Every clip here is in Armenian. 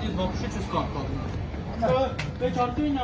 Э, Владимир, вообще что сказал? Ты чарты не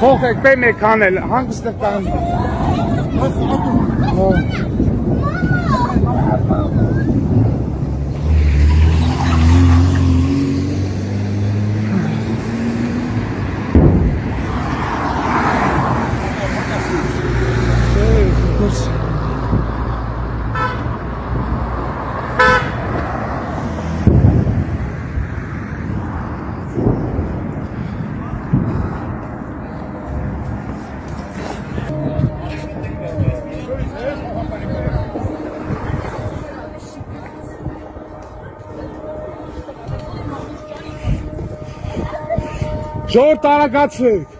Փող եք պե մեկ անել, հանգստը կան։ Ո։ Ժողովուրդ արագացրեք։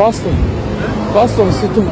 Boston? Boston, se tu...